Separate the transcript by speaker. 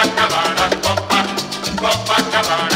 Speaker 1: Copacabana, Copa, Copacabana.